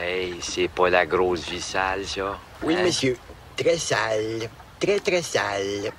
Hey, c'est pas la grosse vie sale, ça? Oui, hein? monsieur. Très sale. Très, très sale.